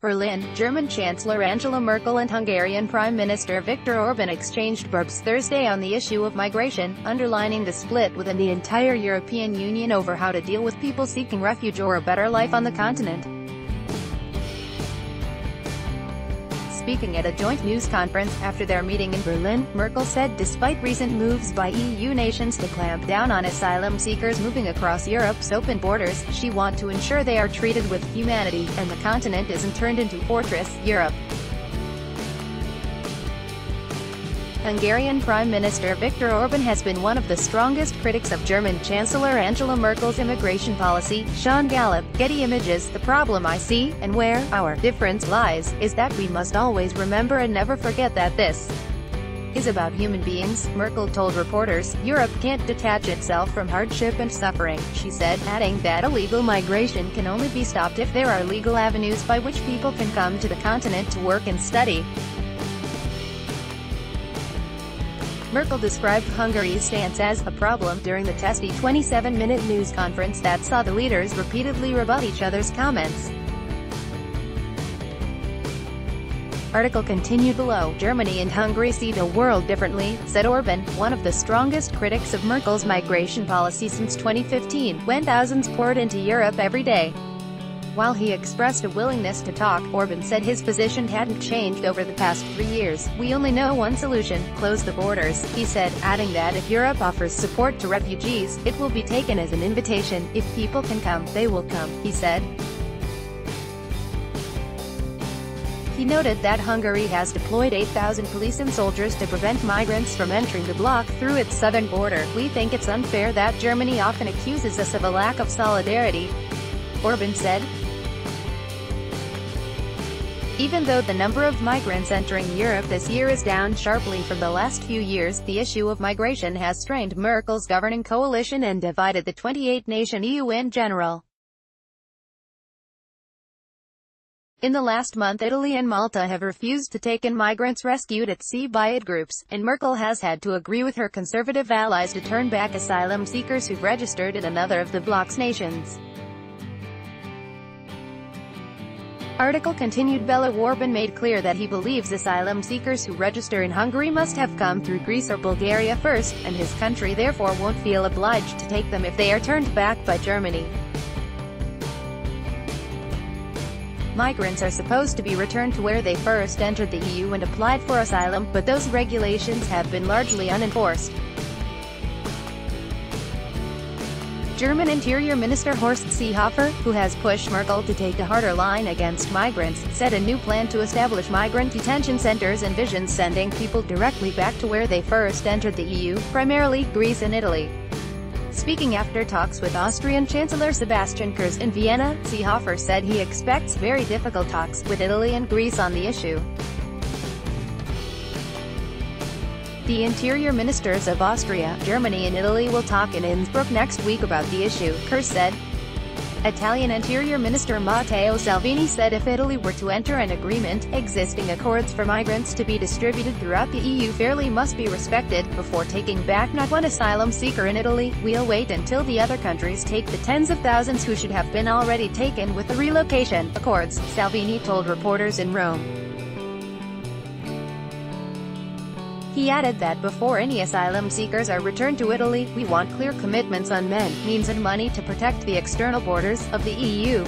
Berlin, German Chancellor Angela Merkel and Hungarian Prime Minister Viktor Orban exchanged verbs Thursday on the issue of migration, underlining the split within the entire European Union over how to deal with people seeking refuge or a better life on the continent. Speaking at a joint news conference after their meeting in Berlin, Merkel said despite recent moves by EU nations to clamp down on asylum seekers moving across Europe's open borders, she wants to ensure they are treated with humanity, and the continent isn't turned into Fortress Europe. Hungarian Prime Minister Viktor Orban has been one of the strongest critics of German Chancellor Angela Merkel's immigration policy. Sean Gallup, Getty Images The problem I see, and where our difference lies, is that we must always remember and never forget that this is about human beings, Merkel told reporters. Europe can't detach itself from hardship and suffering, she said, adding that illegal migration can only be stopped if there are legal avenues by which people can come to the continent to work and study. Merkel described Hungary's stance as a problem during the testy 27-minute news conference that saw the leaders repeatedly rebut each other's comments. Article continued below, Germany and Hungary see the world differently, said Orban, one of the strongest critics of Merkel's migration policy since 2015, when thousands poured into Europe every day. While he expressed a willingness to talk, Orban said his position hadn't changed over the past three years. We only know one solution, close the borders, he said, adding that if Europe offers support to refugees, it will be taken as an invitation. If people can come, they will come, he said. He noted that Hungary has deployed 8,000 police and soldiers to prevent migrants from entering the bloc through its southern border. We think it's unfair that Germany often accuses us of a lack of solidarity, Orban said. Even though the number of migrants entering Europe this year is down sharply from the last few years, the issue of migration has strained Merkel's governing coalition and divided the 28-nation EU in general. In the last month Italy and Malta have refused to take in migrants rescued at sea by aid groups, and Merkel has had to agree with her conservative allies to turn back asylum seekers who've registered in another of the bloc's nations. Article continued Bella Orban made clear that he believes asylum seekers who register in Hungary must have come through Greece or Bulgaria first, and his country therefore won't feel obliged to take them if they are turned back by Germany. Migrants are supposed to be returned to where they first entered the EU and applied for asylum, but those regulations have been largely unenforced. German Interior Minister Horst Seehofer, who has pushed Merkel to take a harder line against migrants, said a new plan to establish migrant detention centers envisions sending people directly back to where they first entered the EU, primarily Greece and Italy. Speaking after talks with Austrian Chancellor Sebastian Kurz in Vienna, Seehofer said he expects very difficult talks with Italy and Greece on the issue. The interior ministers of Austria, Germany and Italy will talk in Innsbruck next week about the issue, Kurz said. Italian Interior Minister Matteo Salvini said if Italy were to enter an agreement, existing accords for migrants to be distributed throughout the EU fairly must be respected, before taking back not one asylum seeker in Italy, we'll wait until the other countries take the tens of thousands who should have been already taken with the relocation accords, Salvini told reporters in Rome. He added that before any asylum seekers are returned to Italy, we want clear commitments on men, means and money to protect the external borders of the EU.